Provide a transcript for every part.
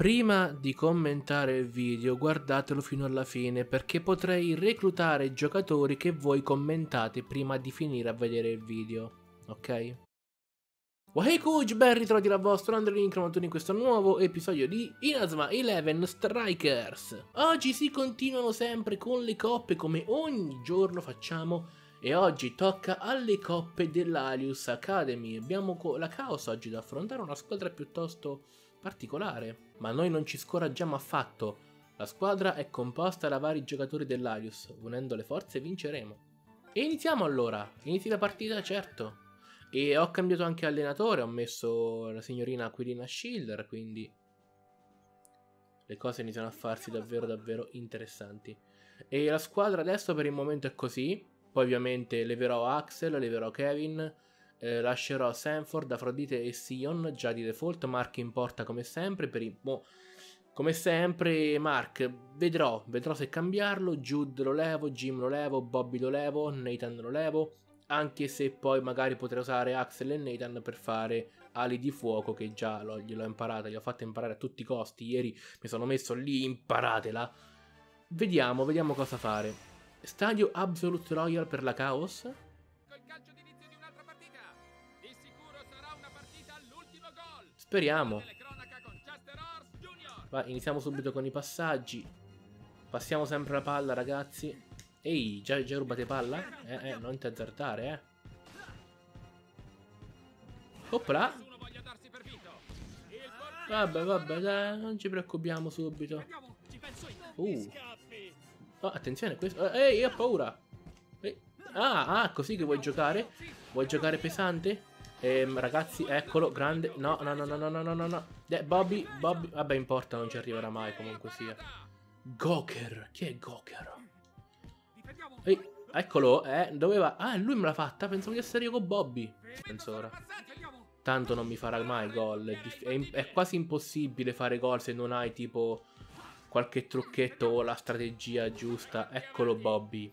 Prima di commentare il video guardatelo fino alla fine perché potrei reclutare giocatori che voi commentate prima di finire a vedere il video, ok? Wahey Kuj, ben ritrovati da vostro Andrew Incromatore in questo nuovo episodio di Inazuma Eleven Strikers. Oggi si continuano sempre con le coppe come ogni giorno facciamo e oggi tocca alle coppe dell'Alius Academy. Abbiamo la Chaos oggi da affrontare, una squadra piuttosto particolare, ma noi non ci scoraggiamo affatto. La squadra è composta da vari giocatori dell'Arius, unendo le forze vinceremo. E iniziamo allora, inizi la partita certo. E ho cambiato anche allenatore, ho messo la signorina Aquilina Schiller, quindi le cose iniziano a farsi davvero davvero interessanti. E la squadra adesso per il momento è così, poi ovviamente leverò Axel, leverò Kevin, eh, lascerò Sanford, Afrodite e Sion già di default. Mark in porta come sempre. Per i, boh, come sempre, Mark vedrò, vedrò se cambiarlo. Jude lo levo, Jim lo levo, Bobby lo levo, Nathan lo levo. Anche se poi magari potrei usare Axel e Nathan per fare ali di fuoco che già l'ho, gliel'ho imparata, gli ho fatto imparare a tutti i costi. Ieri mi sono messo lì, imparatela. Vediamo, vediamo cosa fare. Stadio Absolute Royal per la Chaos. Speriamo. Va, iniziamo subito con i passaggi. Passiamo sempre la palla, ragazzi. Ehi, già, già rubate palla? Eh, eh, non ti azzardare, eh. Opla. Vabbè, vabbè, dai, non ci preoccupiamo subito. Uh. Oh, attenzione, questo... Ehi, ho paura. Ehi. Ah, ah, così che vuoi giocare? Vuoi giocare pesante? Ehm, ragazzi, eccolo, grande. No, no, no, no, no, no, no, no. Eh, Bobby, Bobby. Vabbè, importa, non ci arriverà mai comunque sia. Goker. Chi è Goker? Ehi, eccolo, eh. Doveva... Ah, lui me l'ha fatta. Pensavo di essere io con Bobby. Penso ora. Tanto non mi farà mai gol. È, è, è quasi impossibile fare gol se non hai tipo qualche trucchetto o la strategia giusta. Eccolo Bobby.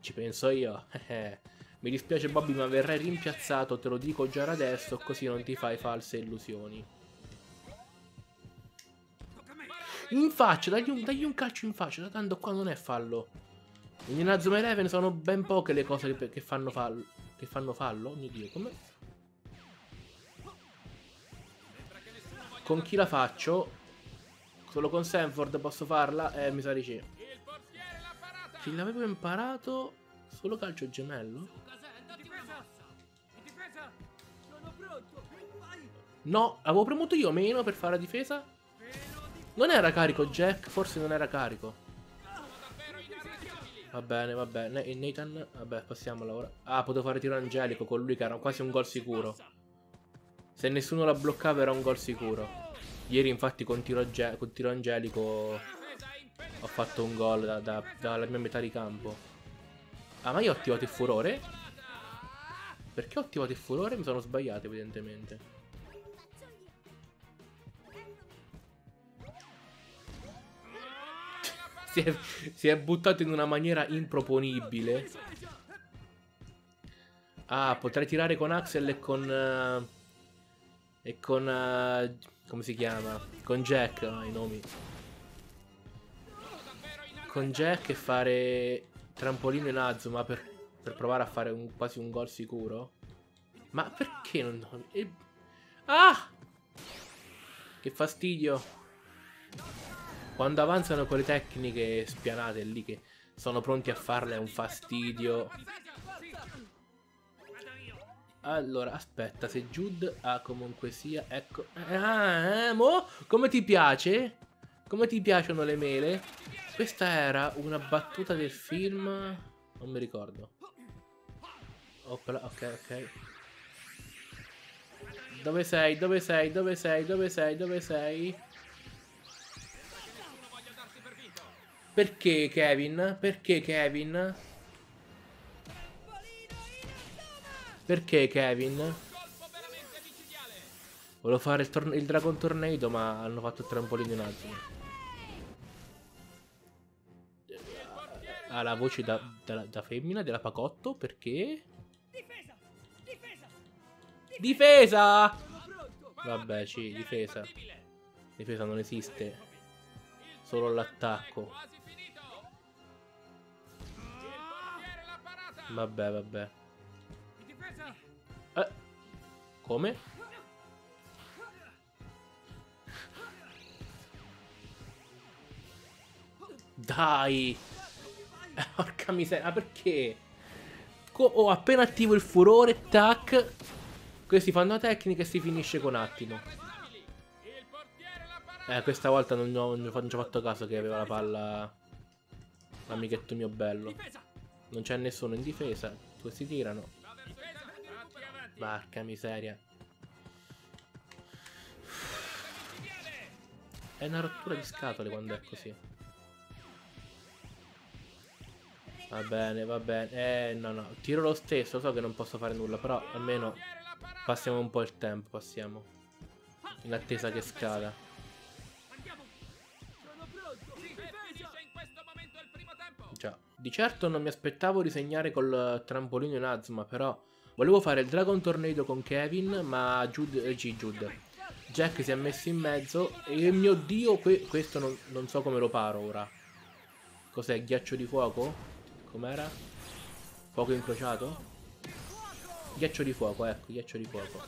Ci penso io. Mi dispiace Bobby ma verrai rimpiazzato, te lo dico già adesso, così non ti fai false illusioni. In faccia, dagli un, dagli un calcio in faccia, tanto qua non è fallo. In Inazuma Eleven sono ben poche le cose che, che fanno fallo. Che fanno fallo? Oh mio dio, come... Con chi la faccio? Solo con Sanford posso farla? Eh, mi sa di sì. Chi l'avevo imparato... Solo calcio gemello? No, avevo premuto io meno per fare la difesa? Non era carico Jack? Forse non era carico. Va bene, va bene. Nathan, vabbè, passiamola ora. Ah, potevo fare tiro angelico con lui che era quasi un gol sicuro. Se nessuno la bloccava era un gol sicuro. Ieri infatti con tiro, con tiro angelico ho fatto un gol da, da, dalla mia metà di campo. Ah, ma io ho attivato il furore? Perché ho attivato il furore? Mi sono sbagliato evidentemente. Si, è, si è buttato in una maniera improponibile. Ah, potrei tirare con Axel e con... Uh, e con... Uh, come si chiama? Con Jack, no, i nomi. Con Jack e fare trampolino in Azuma per, per provare a fare un, quasi un gol sicuro. Ma perché non... E... Ah! Che fastidio. Quando avanzano quelle tecniche spianate lì che sono pronti a farle un fastidio. Allora, aspetta, se Jude ha comunque sia, ecco. Ah, eh, mo? Come ti piace? Come ti piacciono le mele? Questa era una battuta del film... Non mi ricordo. Opla, ok, ok. Dove sei? Dove sei? Dove sei? Dove sei? Dove sei? Perché Kevin? Perché Kevin? Perché Kevin? Volevo fare il, il, Dragon Tornado ma hanno fatto il trampolino in alto. Ha la voce da, da, da femmina della Pacotto perché? Difesa! Difesa! Difesa! Vabbè, sì, difesa. Difesa non esiste. Solo l'attacco. Vabbè, vabbè. Eh. Come? Dai! Porca miseria, ma perché? oh, appena attivo il furore, tac. Questi fanno tecnica e si finisce con attimo. Eh, questa volta non, ho, non ho fatto caso che aveva la palla l'amichetto mio bello. Non c'è nessuno in difesa. Questi tirano. Porca miseria. È una rottura di scatole quando è così. Va bene, va bene. Eh, no, no. Tiro lo stesso. So che non posso fare nulla, però almeno passiamo un po' il tempo. Passiamo. In attesa che scada. Di certo non mi aspettavo di segnare col trampolino in Azma, però... Volevo fare il Dragon Tornado con Kevin, ma Jude... Eh, Jude. Jack si è messo in mezzo e mio dio, que questo non, non so come lo paro ora. Cos'è? Ghiaccio di fuoco? Com'era? Fuoco incrociato? Ghiaccio di fuoco, ecco, ghiaccio di fuoco.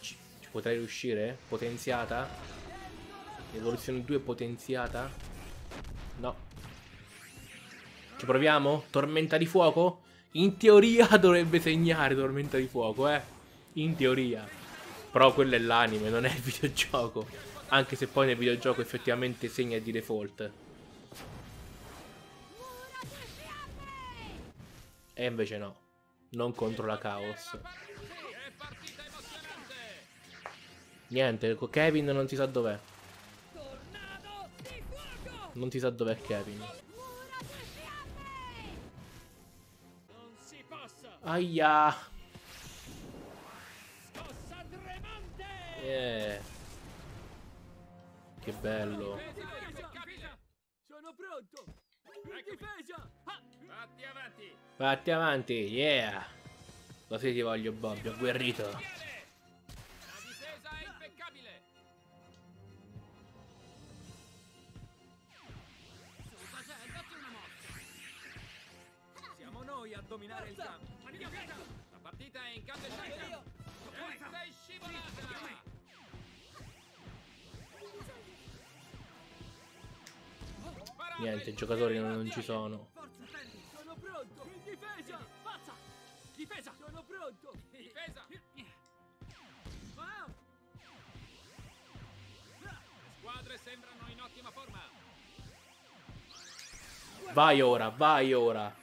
Ci potrei riuscire? Potenziata? Evoluzione 2 potenziata? No. Ci proviamo? Tormenta di fuoco? In teoria dovrebbe segnare tormenta di fuoco, eh. In teoria. Però quello è l'anime, non è il videogioco. Anche se poi nel videogioco effettivamente segna di default. E invece no. Non contro la Chaos. Niente, Kevin non si sa dov'è. Non si sa dov'è Kevin. Aia. Yeah. Che bello. Sono pronto. Fatti avanti. Fatti avanti, yeah. Così ti voglio Bobbio, agguerrito. Dominare il campo. La partita è in incandescente. Sei scivolata. Niente, i giocatori non, non ci sono. Sono pronto! In difesa! Pazza! Difesa! Sono pronto! Difesa! Le squadre sembrano in ottima forma. Vai ora, vai ora.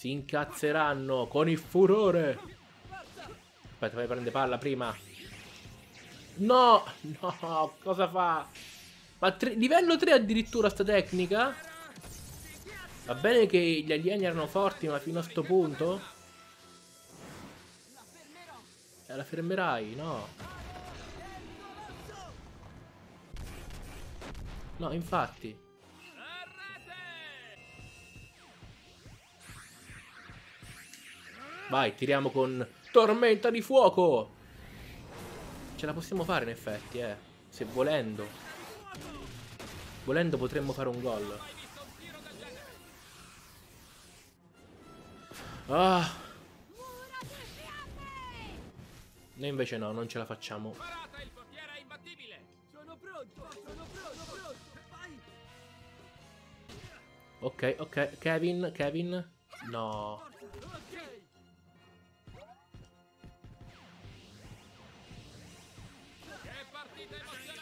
Si incazzeranno con il furore. Aspetta, fai prendere palla prima. No, no, cosa fa? Ma tre, livello 3 addirittura sta tecnica? Va bene che gli alieni erano forti, ma fino a sto punto? Eh, la fermerai, no. No, infatti. Vai, tiriamo con tormenta di fuoco. Ce la possiamo fare in effetti, eh. Se volendo. Volendo potremmo fare un gol. Ah. Noi invece no, non ce la facciamo. Ok, ok. Kevin, Kevin. No.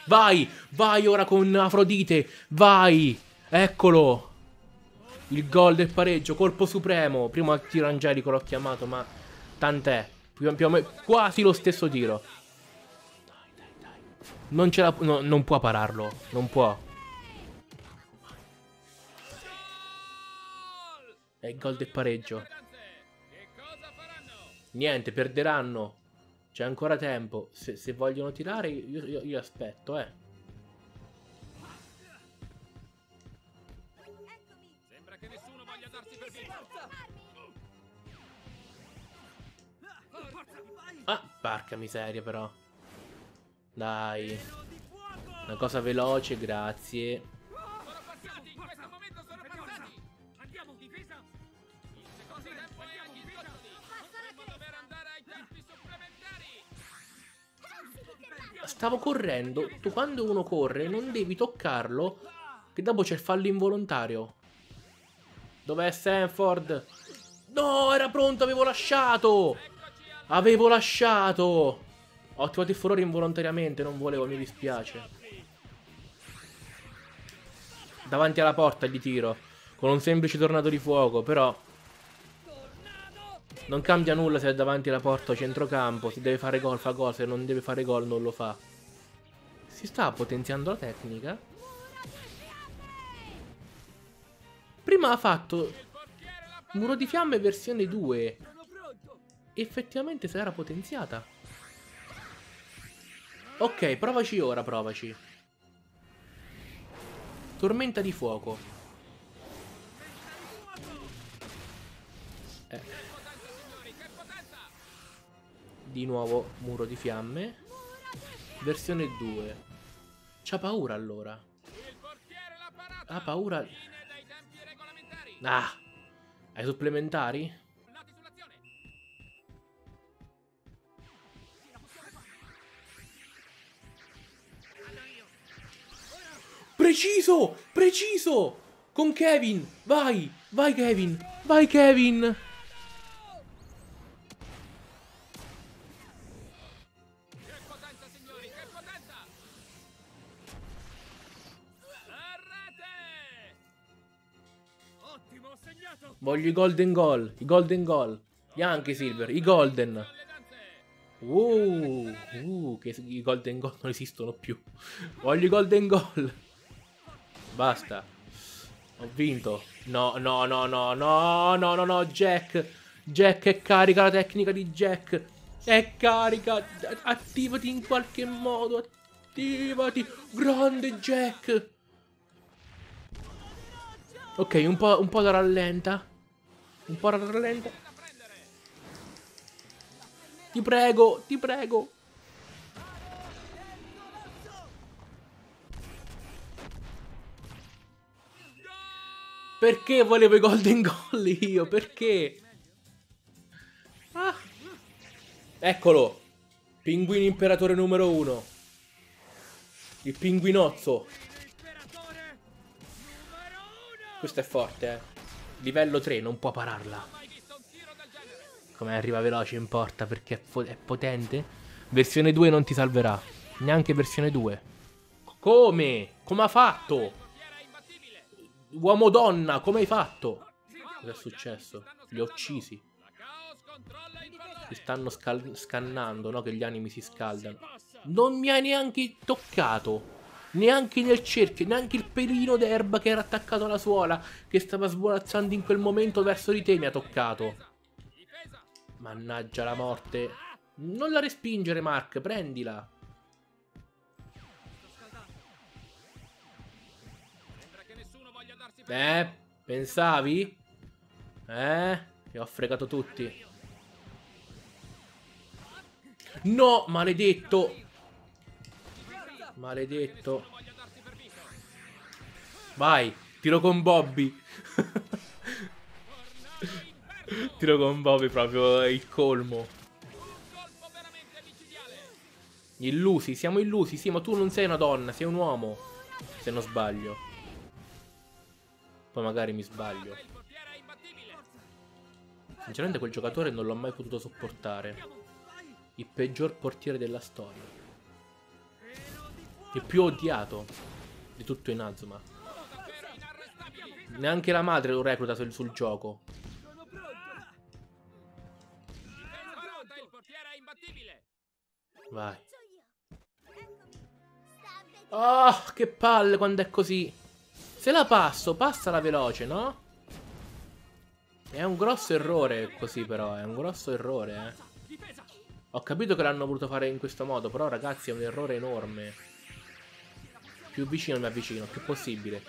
Vai, vai ora con Afrodite. Vai. Eccolo. Il gol del pareggio, colpo supremo. Prima tiro angelico l'ho chiamato, ma tant'è. Quasi lo stesso tiro. Non ce la... No, non può pararlo. Non può. È gol del pareggio. Niente, perderanno. C'è ancora tempo. Se, se vogliono tirare, io, io, io aspetto, eh. Ah, porca miseria però. Dai. Una cosa veloce, grazie. Stavo correndo. Tu quando uno corre non devi toccarlo. Che dopo c'è il fallo involontario. Dov'è Sanford? No, era pronto, avevo lasciato. Avevo lasciato. Ho attivato il furore involontariamente, non volevo, mi dispiace. Davanti alla porta gli tiro. Con un semplice tornado di fuoco, però... Non cambia nulla se è davanti alla porta o centrocampo. Se deve fare gol fa gol, se non deve fare gol non lo fa. Si sta potenziando la tecnica. Prima ha fatto Muro di fiamme versione 2. Effettivamente era potenziata. Ok, provaci ora, provaci. Tormenta di fuoco. Eh. Di nuovo muro di fiamme. Versione 2. C'ha paura allora. Ha paura. Ah. Ai supplementari? Preciso! Preciso! Con Kevin! Vai! Vai Kevin! Vai Kevin! Voglio i golden goal, i golden goal. Neanche silver, i golden. Uh, uh, che i golden goal non esistono più. Voglio i golden goal. Basta. Ho vinto. No, no, no, no, no, no, no, no, Jack. Jack è carica la tecnica di Jack. È carica. Attivati in qualche modo. Attivati. Grande Jack. Ok, un po', un po' da rallenta. Un po' da rallenta. Ti prego, ti prego. Perché volevo i golden goal io? Perché? Ah. Eccolo. Pinguino imperatore numero uno. Il pinguinozzo. Questo è forte, eh. Livello 3, non può pararla. Come arriva veloce in porta perché è, potente. Versione 2 non ti salverà. Neanche versione 2. Come? Come ha fatto? Uomo donna, come hai fatto? Cosa è successo? Li ho uccisi. Si stanno scannando, no? Che gli animi si scaldano. Non mi hai neanche toccato. Neanche nel cerchio, neanche il pelino d'erba che era attaccato alla suola, che stava svolazzando in quel momento verso di te, mi ha toccato. Mannaggia la morte. Non la respingere, Mark, prendila. Eh, pensavi? Eh, li ho fregato tutti. No, maledetto. Maledetto. Vai, tiro con Bobby. tiro con Bobby proprio il colmo. Illusi, siamo illusi, sì, ma tu non sei una donna, sei un uomo. Se non sbaglio. Poi magari mi sbaglio. Sinceramente quel giocatore non l'ho mai potuto sopportare. Il peggior portiere della storia. Il più odiato di tutto Inazuma. Neanche la madre lo recluta sul, sul gioco. Vai. Oh, che palle quando è così. Se la passo, passala veloce, no? È un grosso errore così però, è un grosso errore, eh. Ho capito che l'hanno voluto fare in questo modo, però ragazzi è un errore enorme. Più vicino mi avvicino, più possibile.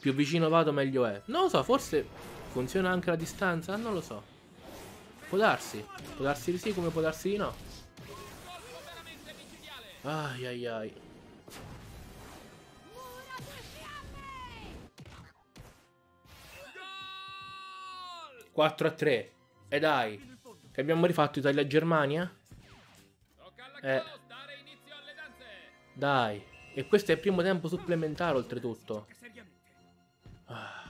Più vicino vado meglio è. Non lo so, forse funziona anche la distanza? Non lo so. Può darsi. Può darsi di sì come può darsi di no. Ai ai ai. 4 a 3. E dai. Che abbiamo rifatto Italia-Germania? Eh. Dai. E questo è il primo tempo supplementare oltretutto. Ah.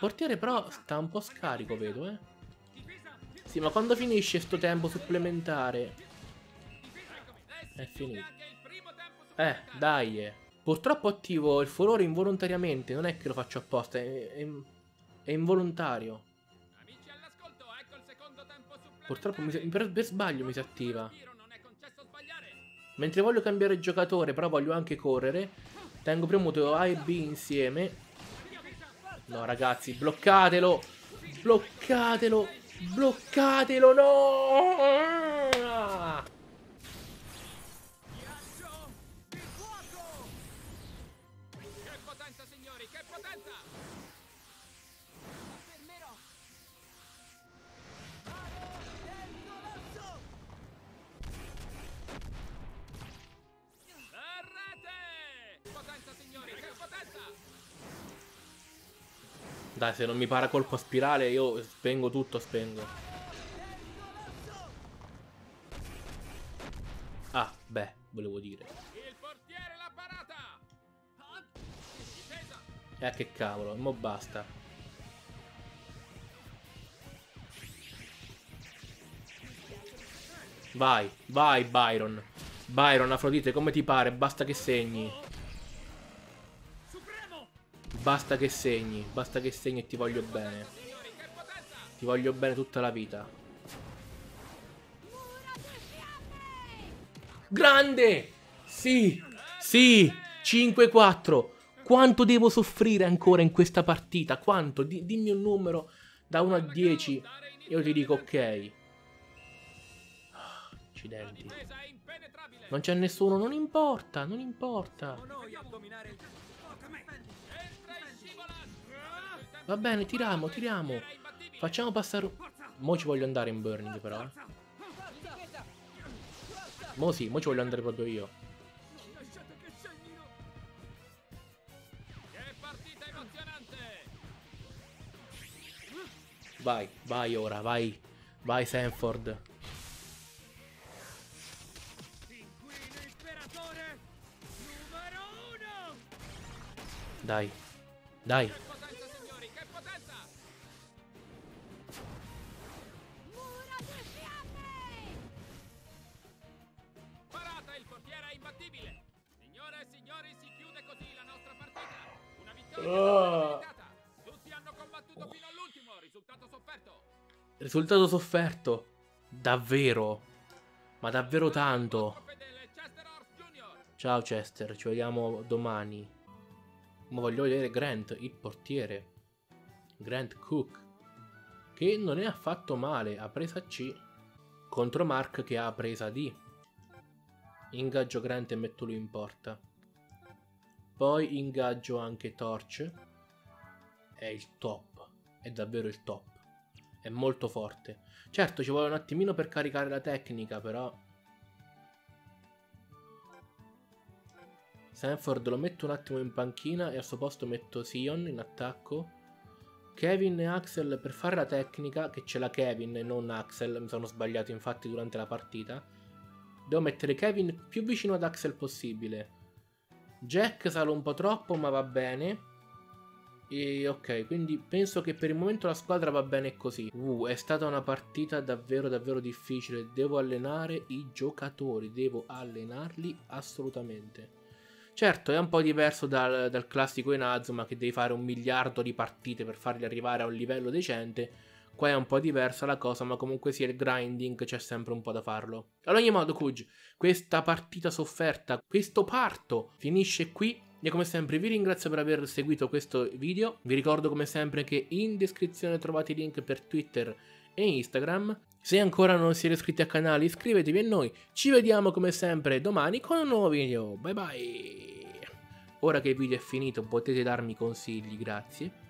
Portiere però sta un po' scarico, vedo, eh. Sì, ma quando finisce sto tempo supplementare? È finito. Eh, dai, eh. Purtroppo attivo il furore involontariamente, non è che lo faccio apposta, è, è, è involontario. Purtroppo mi, per, per sbaglio mi si attiva. Mentre voglio cambiare giocatore, però voglio anche correre, tengo premuto A e B insieme. No ragazzi, bloccatelo! Bloccatelo! Bloccatelo, no! Dai, se non mi para colpo a spirale io spengo tutto, spengo. Ah, beh, volevo dire. Eh, che cavolo, mo basta. Vai, vai Byron. Byron, Afrodite, come ti pare? Basta che segni. Basta che segni, basta che segni e ti voglio bene. Ti voglio bene tutta la vita. Grande! Sì, sì, 5-4. Quanto devo soffrire ancora in questa partita? Quanto? D dimmi un numero da 1 a 10 io ti dico ok. accidenti. Non c'è nessuno, non importa, non importa. Va bene, tiriamo, tiriamo. Facciamo passare... Mo ci voglio andare in burning però. Eh. Mo sì, mo ci voglio andare proprio io. Vai, vai ora, vai. Vai Sanford. Dai. Dai. Oh. Tutti hanno combattuto fino all'ultimo. Risultato sofferto. Risultato sofferto. Davvero. Ma davvero tanto. Ciao Chester, ci vediamo domani. Ma voglio vedere Grant, il portiere. Grant Cook. Che non è affatto male, ha presa C. Contro Mark che ha presa D. Ingaggio Grant e metto lui in porta. Poi ingaggio anche Torch. È il top. È davvero il top. È molto forte. Certo, ci vuole un attimino per caricare la tecnica, però... Sanford lo metto un attimo in panchina e al suo posto metto Sion in attacco. Kevin e Axel per fare la tecnica, che c'è la Kevin e non Axel, mi sono sbagliato infatti durante la partita. Devo mettere Kevin più vicino ad Axel possibile. Jack sale un po' troppo, ma va bene. E ok, quindi penso che per il momento la squadra va bene così. Uh, è stata una partita davvero davvero difficile. Devo allenare i giocatori, devo allenarli assolutamente. Certo, è un po' diverso dal, dal classico Inazuma che devi fare un miliardo di partite per farli arrivare a un livello decente. Qua è un po' diversa la cosa, ma comunque sia il grinding c'è sempre un po' da farlo. Ad ogni modo, Kuj, questa partita sofferta, questo parto finisce qui. E come sempre vi ringrazio per aver seguito questo video. Vi ricordo come sempre che in descrizione trovate i link per Twitter e Instagram. Se ancora non siete iscritti al canale iscrivetevi a noi. Ci vediamo come sempre domani con un nuovo video. Bye bye. Ora che il video è finito potete darmi consigli, grazie.